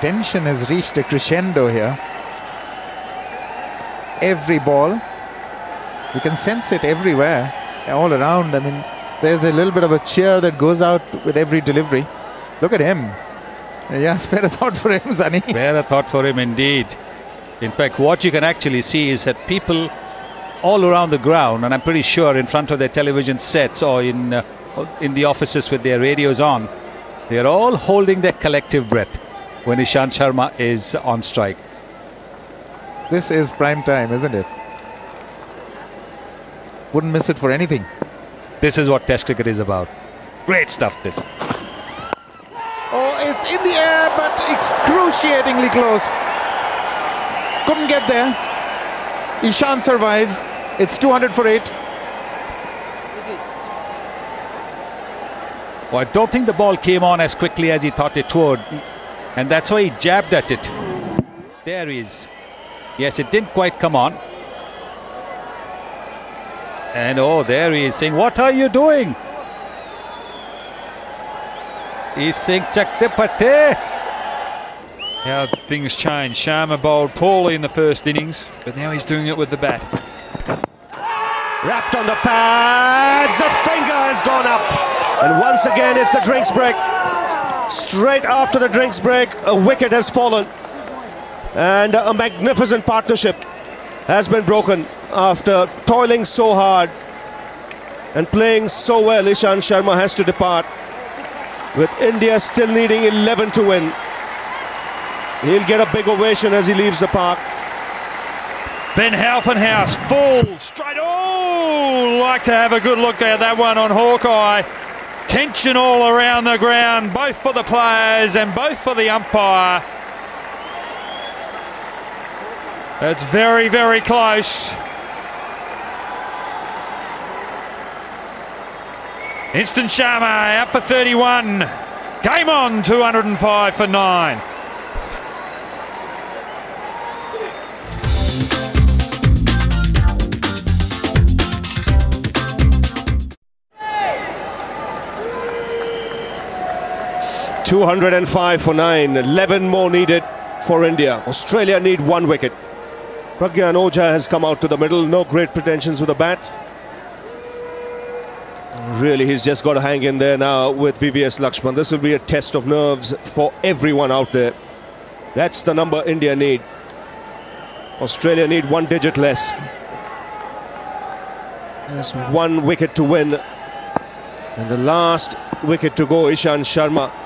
tension has reached a crescendo here. Every ball, you can sense it everywhere, all around. I mean, there's a little bit of a cheer that goes out with every delivery. Look at him. Yeah, spare a thought for him, Sunny. Spare a thought for him indeed. In fact, what you can actually see is that people all around the ground, and I'm pretty sure in front of their television sets or in uh, in the offices with their radios on, they are all holding their collective breath when Ishant Sharma is on strike. This is prime time, isn't it? Wouldn't miss it for anything. This is what Test cricket is about. Great stuff, this. Oh, it's in the air, but excruciatingly close. Couldn't get there. Ishant survives. It's 200 for 8. Well, I don't think the ball came on as quickly as he thought it would. And that's why he jabbed at it. There he is. Yes, it didn't quite come on. And oh, there he is saying, What are you doing? He's saying, Chak de pate. How things change. Sharma bowled poorly in the first innings, but now he's doing it with the bat. Wrapped on the pads, the finger has gone up. And once again, it's the drinks break. Straight after the drinks break, a wicket has fallen. And a magnificent partnership has been broken after toiling so hard and playing so well. Ishant Sharma has to depart with India still needing 11 to win. He'll get a big ovation as he leaves the park. Ben Hilfenhaus, full, straight. Oh, like to have a good look at that one on Hawkeye. Tension all around the ground, both for the players and both for the umpire. It's very, very close. Ishant Sharma out for 31. Game on, 205 for 9. Two hundred and five for nine. Eleven more needed for India. Australia need one wicket. Pragyan Ojha has come out to the middle. No great pretensions with the bat. Really, he's just got to hang in there now with VVS Laxman. This will be a test of nerves for everyone out there. That's the number India need. Australia need one digit less. There's one wicket to win. And the last wicket to go, Ishant Sharma.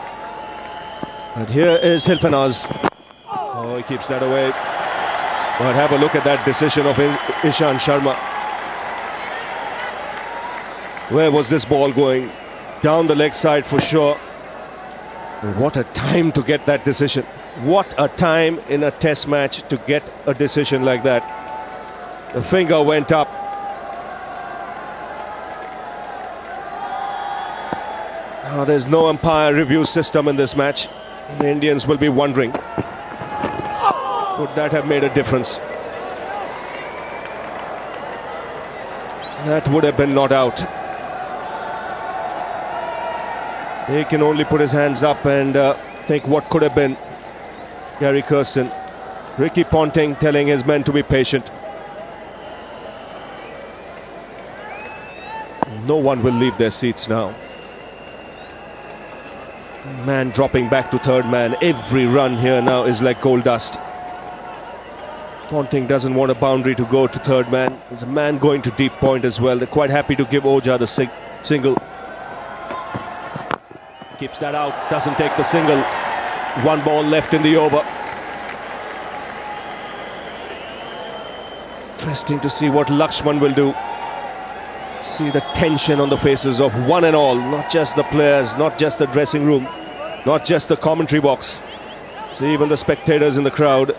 And here is Hilfenhaus. Oh, he keeps that away. But have a look at that decision of Ishant Sharma. Where was this ball going? Down the leg side for sure. What a time to get that decision. What a time in a test match to get a decision like that. The finger went up. Oh, there's no umpire review system in this match. The Indians will be wondering, would that have made a difference? That would have been not out. He can only put his hands up and uh, think what could have been. Gary Kirsten. Ricky Ponting telling his men to be patient. No one will leave their seats now. Man dropping back to third man. Every run here now is like gold dust. Ponting doesn't want a boundary to go to third man. There's a man going to deep point as well. They're quite happy to give Ojha the sing single. Keeps that out, doesn't take the single. One ball left in the over. Interesting to see what Laxman will do. See the tension on the faces of one and all, not just the players, not just the dressing room, not just the commentary box. See even the spectators in the crowd.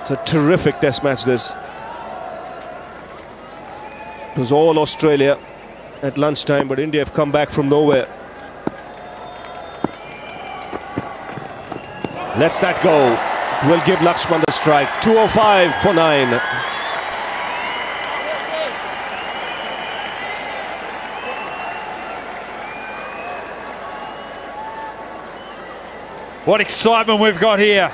It's a terrific test match this. It was all Australia at lunchtime, but India have come back from nowhere. Lets that go. Will give Laxman the strike. 205 for 9. What excitement we've got here.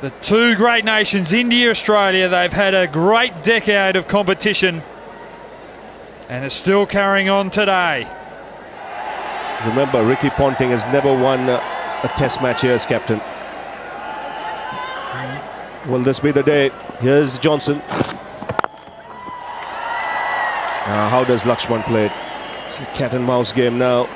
The two great nations, India, Australia, they've had a great decade of competition and it's still carrying on today. Remember, Ricky Ponting has never won a, a test match here as captain. Will this be the day? Here's Johnson. Now, how does Laxman play it? It's a cat and mouse game now.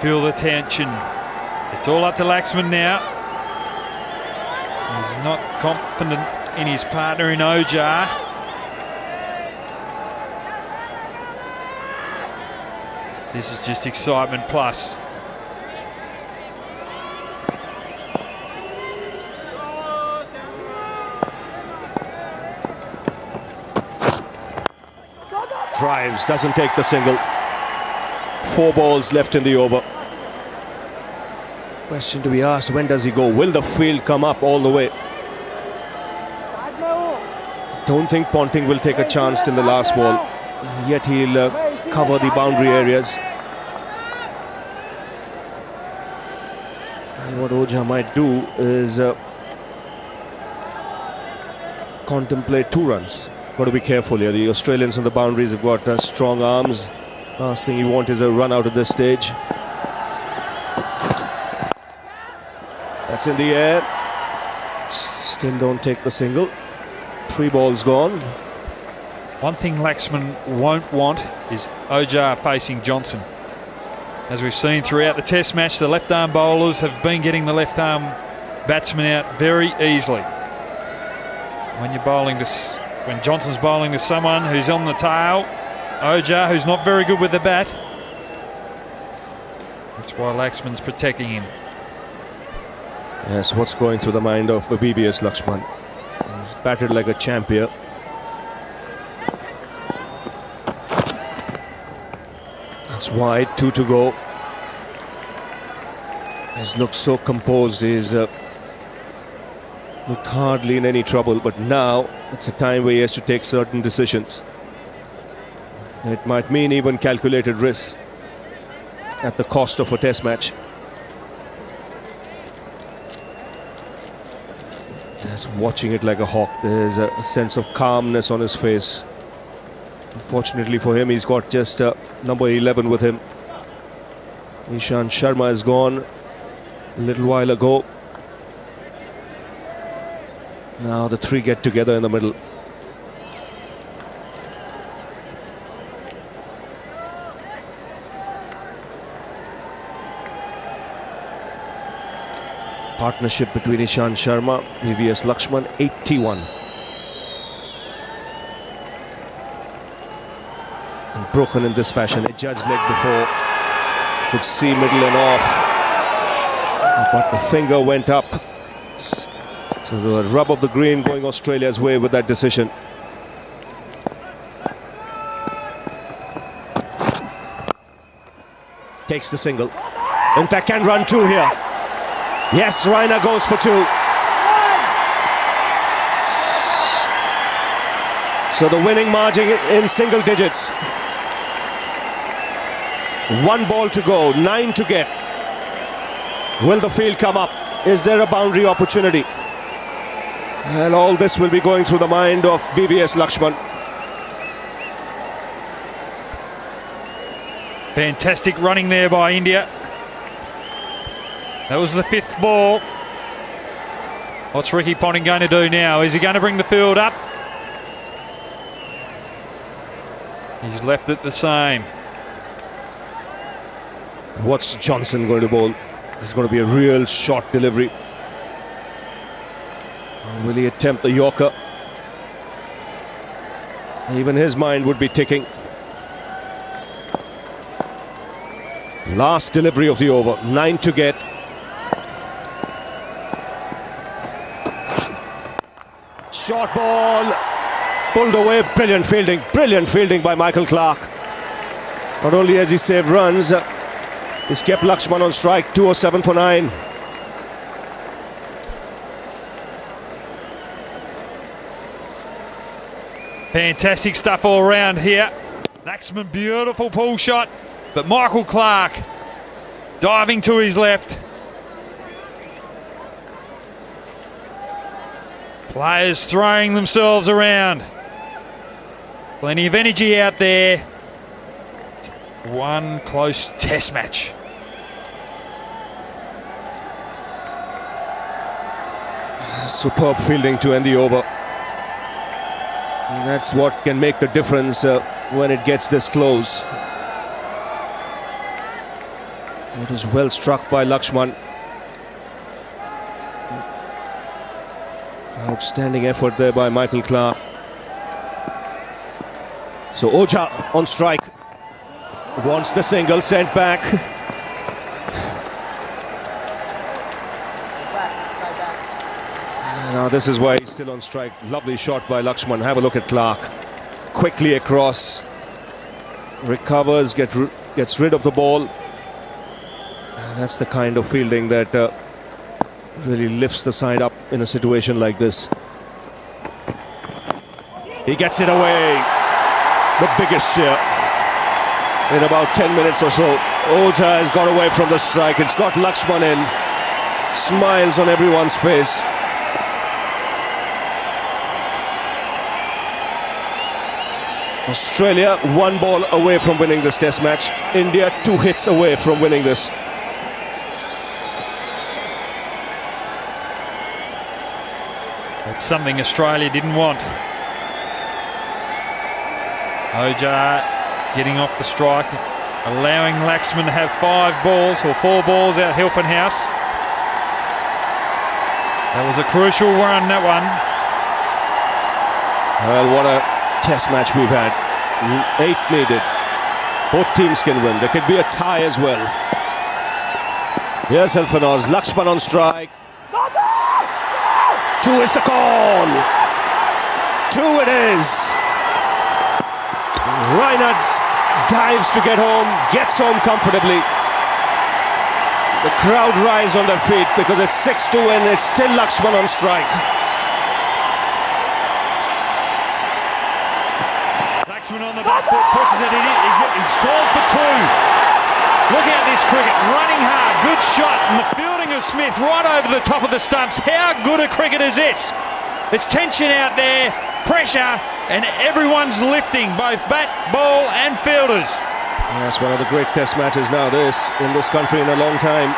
Feel the tension. It's all up to Laxman now. He's not confident in his partner in Ojha. This is just excitement plus. Drives, doesn't take the single. Four balls left in the over. Question to be asked, when does he go? Will the field come up all the way? Don't think Ponting will take a chance in the last ball. Yet he'll uh, cover the boundary areas. And what Ojha might do is uh, contemplate two runs. Got to be careful here. The Australians on the boundaries have got uh, strong arms. Last thing you want is a run out at this stage. That's in the air. Still don't take the single. Three balls gone. One thing Laxman won't want is Ojha facing Johnson. As we've seen throughout the test match, the left arm bowlers have been getting the left arm batsmen out very easily. When you're bowling to, when Johnson's bowling to someone who's on the tail, Ojha, who's not very good with the bat, that's why Laxman's protecting him. Yes, what's going through the mind of VVS Laxman? He's batted like a champion. That's wide, two to go. He's looked so composed. He's uh, looked hardly in any trouble, but now it's a time where he has to take certain decisions. It might mean even calculated risks at the cost of a test match. Just watching it like a hawk. There's a sense of calmness on his face. Unfortunately for him, he's got just uh, number 11 with him. Ishant Sharma is gone a little while ago. Now the three get together in the middle. Partnership between Ishant Sharma, VVS Laxman, 81. And broken in this fashion. A judge leg before. Could see middle and off. But the finger went up. So the rub of the green going Australia's way with that decision. Takes the single. In fact, can run two here. Yes, Raina goes for two. So the winning margin in single digits. One ball to go, nine to get. Will the field come up? Is there a boundary opportunity? And all this will be going through the mind of VVS Laxman. Fantastic running there by India. That was the fifth ball. What's Ricky Ponting going to do now? Is he going to bring the field up? He's left it the same. What's Johnson going to bowl? This is going to be a real short delivery. Will he attempt the Yorker? Even his mind would be ticking. Last delivery of the over, nine to get. Short ball, pulled away, brilliant fielding, brilliant fielding by Michael Clarke. Not only has he saved runs, he's kept Laxman on strike, 207 for 9. Fantastic stuff all around here. Laxman, beautiful pull shot, but Michael Clarke diving to his left. Players throwing themselves around. Plenty of energy out there. One close test match. Superb fielding to end the over. And that's what can make the difference uh, when it gets this close. It was well struck by Laxman. Outstanding effort there by Michael Clarke. So Ojha on strike. Wants the single sent back. Now this is why he's still on strike. Lovely shot by Laxman. Have a look at Clarke. Quickly across. Recovers, get, gets rid of the ball. That's the kind of fielding that uh, really lifts the side up in a situation like this. He gets it away. The biggest cheer in about 10 minutes or so. Ojha has got away from the strike. It's got Laxman in. Smiles on everyone's face. Australia one ball away from winning this test match. India two hits away from winning this. That's something Australia didn't want. Ojha getting off the strike, allowing Laxman to have five balls or four balls out Hilfenhaus. That was a crucial run, that one. Well, what a test match we've had. Eight needed. Both teams can win. There could be a tie as well. Here's Hilfenhaus. Laxman on strike. Two is the call. Two it is. Raina dives to get home, gets home comfortably. The crowd rise on their feet because it's 6 to win. It's still Laxman on strike. Laxman on the back foot, pushes it in. He's called for two. Look at this cricket, running hard, good shot, and the fielding of Smith right over the top of the stumps. How good a cricket is this? It's tension out there, pressure, and everyone's lifting, both bat, ball, and fielders. Yes, one of the great test matches now, this, in this country in a long time.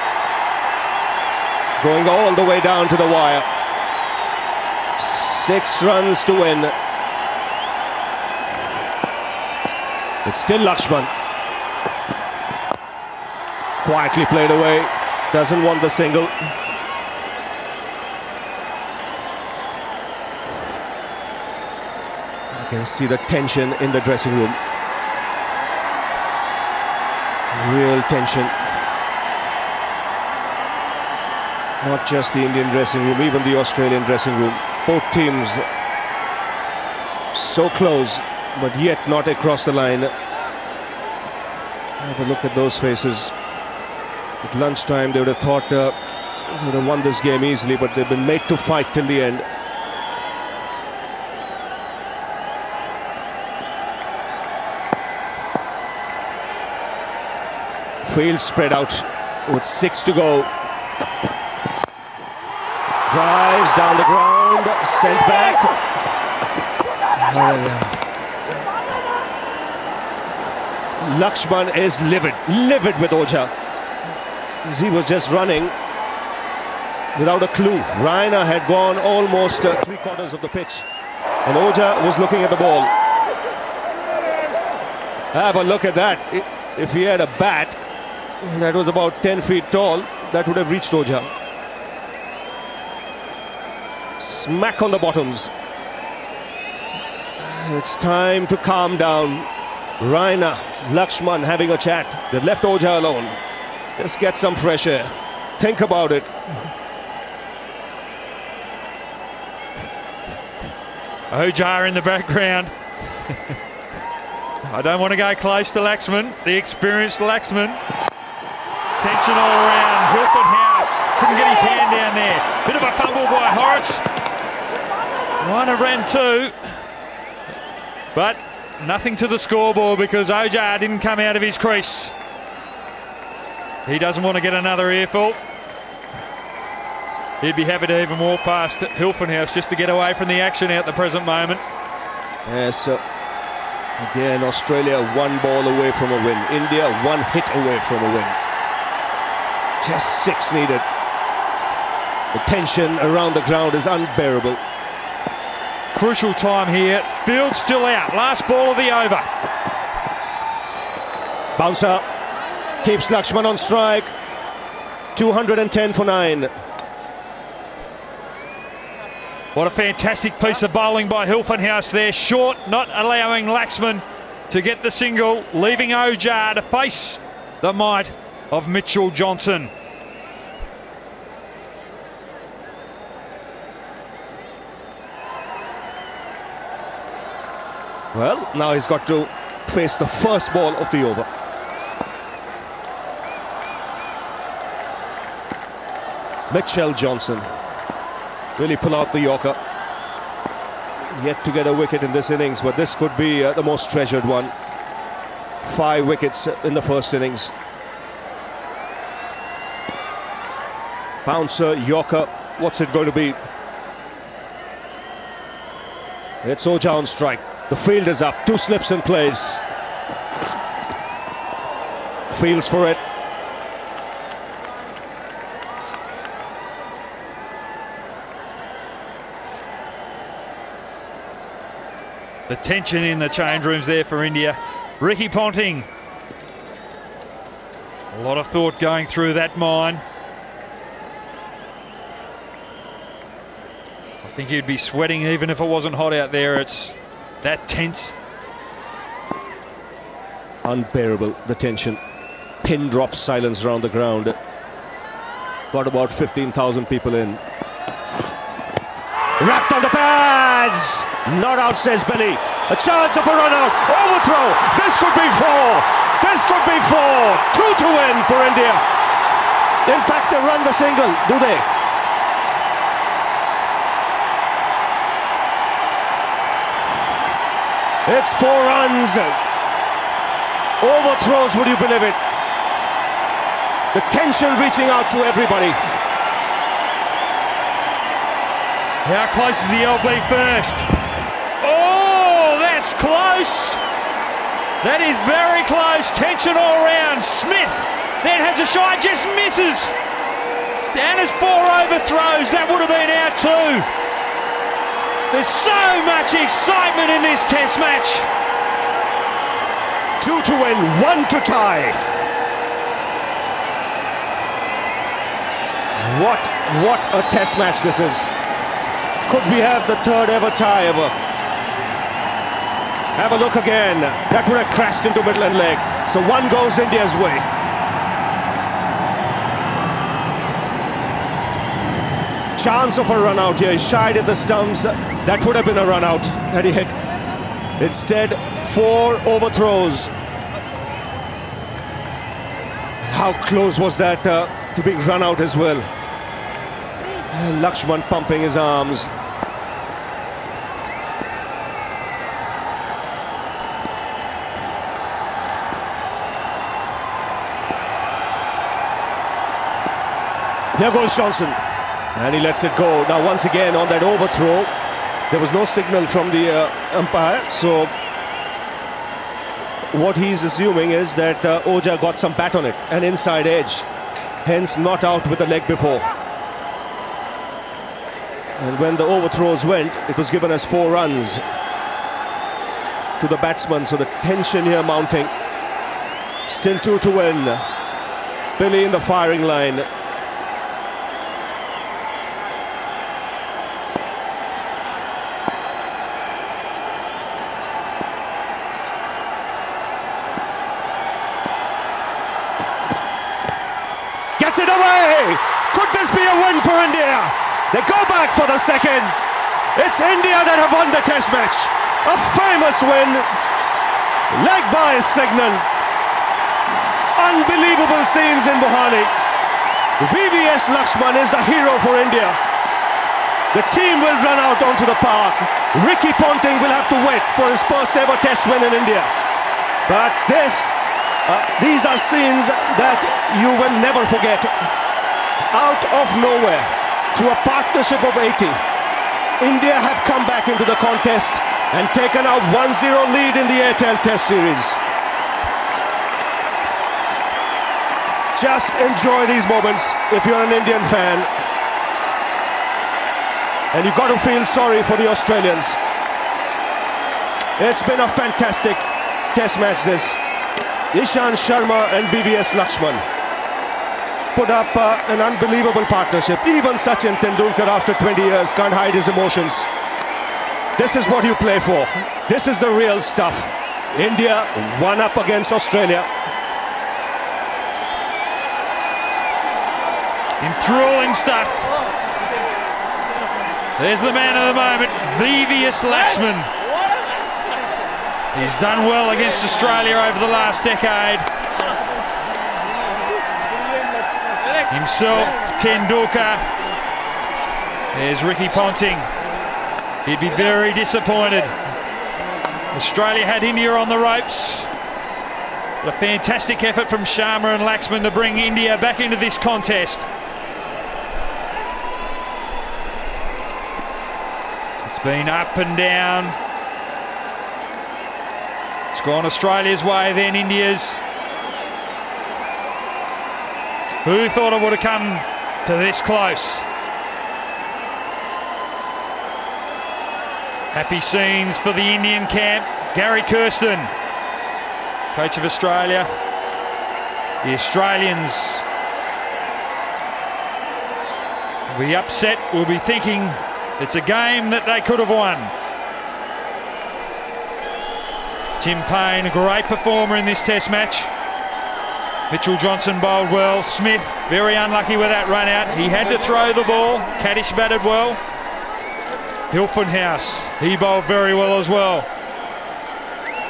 Going all the way down to the wire. Six runs to win. It's still Laxman. Quietly played away. Doesn't want the single. You can see the tension in the dressing room. Real tension. Not just the Indian dressing room, even the Australian dressing room. Both teams so close, but yet not across the line. Have a look at those faces. At lunchtime, they would have thought uh, they would have won this game easily, but they've been made to fight till the end. Field spread out with six to go. Drives down the ground, sent back. Laxman is livid, livid with Ojha. He was just running without a clue. Raina had gone almost uh, three quarters of the pitch. And Ojha was looking at the ball. Have a look at that. If he had a bat that was about 10 feet tall, that would have reached Ojha. Smack on the bottoms. It's time to calm down. Raina, Laxman having a chat. They've left Ojha alone. Just get some fresh air. Think about it. Ojha in the background. I don't want to go close to Laxman, the experienced Laxman. Tension all around. Hilfenhaus couldn't get his hand down there. Bit of a fumble by Horrocks. One ran two. But nothing to the scoreboard because Ojha didn't come out of his crease. He doesn't want to get another earful. He'd be happy to even walk past Hilfenhaus just to get away from the action at the present moment. Yes, uh, again, Australia one ball away from a win. India one hit away from a win. Just six needed. The tension around the ground is unbearable. Crucial time here. Field still out. Last ball of the over. Bouncer keeps Laxman on strike. 210 for nine. What a fantastic piece of bowling by Hilfenhaus there. Short, not allowing Laxman to get the single, leaving Ojha to face the might of Mitchell Johnson. Well, now he's got to face the first ball of the over. Mitchell Johnson really pull out the Yorker. Yet to get a wicket in this innings, but this could be uh, the most treasured one. Five wickets in the first innings. Bouncer, Yorker, what's it going to be? It's Ojha on strike. The field is up. Two slips in place. Fields for it. The tension in the change rooms there for India. Ricky Ponting. A lot of thought going through that mind. I think he'd be sweating even if it wasn't hot out there. It's that tense. Unbearable, the tension. Pin drop silence around the ground. Got about 15,000 people in. Wrapped on the pads! Not out, says Billy. A chance of a run out. Overthrow. This could be four. This could be four. Two to win for India. In fact, they run the single, do they? It's four runs. Overthrows, would you believe it? The tension reaching out to everybody. How close is the LB first? Oh, that's close. That is very close. Tension all round. Smith then has a shot, just misses. And has four overthrows. That would have been out too. There's so much excitement in this test match. Two to win, one to tie. What, what a test match this is. Could we have the third ever tie ever? Have a look again. That would have crashed into middle and leg. So one goes India's way. Chance of a run out here. He shied at the stumps. That would have been a run out had he hit. Instead, four overthrows. How close was that uh, to being run out as well? Laxman pumping his arms. Here goes Johnson. And he lets it go. Now, once again, on that overthrow, there was no signal from the uh, umpire. So, what he's assuming is that uh, Ojha got some bat on it, an inside edge. Hence, not out with the leg before. And when the overthrows went, it was given as four runs to the batsman. So the tension here mounting. Still two to win. Billy in the firing line. Gets it away! Could this be a win for India? They go back for the second. It's India that have won the test match. A famous win. Leg bye signal. Unbelievable scenes in Mohali. VVS Laxman is the hero for India. The team will run out onto the park. Ricky Ponting will have to wait for his first ever test win in India. But this, uh, these are scenes that you will never forget. Out of nowhere, through a partnership of 80, India have come back into the contest and taken a 1-0 lead in the Airtel Test Series. Just enjoy these moments if you're an Indian fan. And you've got to feel sorry for the Australians. It's been a fantastic test match this. Ishant Sharma and VVS Laxman put up uh, an unbelievable partnership. Even Sachin Tendulkar after 20 years can't hide his emotions. This is what you play for. This is the real stuff. India one up against Australia. Enthralling stuff. There's the man of the moment, VVS Laxman. He's done well against Australia over the last decade. Himself, Tendulkar. There's Ricky Ponting. He'd be very disappointed. Australia had India on the ropes. A fantastic effort from Sharma and Laxman to bring India back into this contest. It's been up and down. It's gone Australia's way, then India's. Who thought it would have come to this close? Happy scenes for the Indian camp. Gary Kirsten, coach of Australia. The Australians will be upset, will be thinking it's a game that they could have won. Tim Paine, a great performer in this test match. Mitchell Johnson bowled well. Smith, very unlucky with that run out. He had to throw the ball. Katich batted well. Hilfenhaus, he bowled very well as well.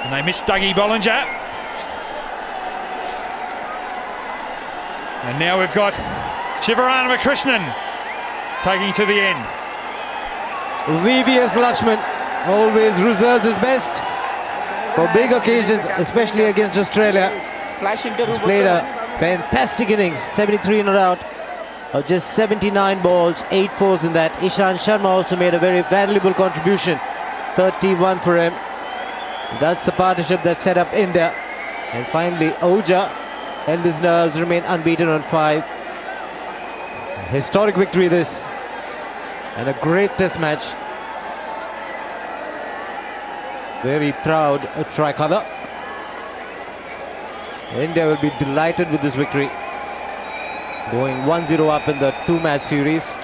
And they missed Dougie Bollinger. And now we've got Sivaramakrishnan taking to the end. VVS Laxman always reserves his best for big occasions, especially against Australia. He's played a fantastic innings, 73 in a out of just 79 balls, 8 fours in that. Ishant Sharma also made a very valuable contribution, 31 for him. That's the partnership that set up India. And finally, Ojha held his nerves, remained unbeaten on 5. Historic victory this and a great test match. Very proud tricolour. India will be delighted with this victory. Going 1-0 up in the two-match series.